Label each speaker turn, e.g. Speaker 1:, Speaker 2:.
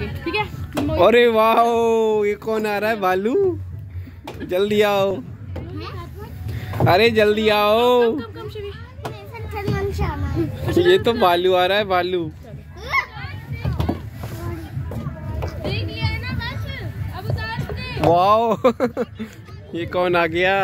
Speaker 1: जाओगे ठीक है?
Speaker 2: अरे वाह ये कौन आ रहा है? बालू? जल्दी आओ। अरे जल्दी आओ। ये तो बालू आ रहा है बालू। वाह ये कौन आ गया?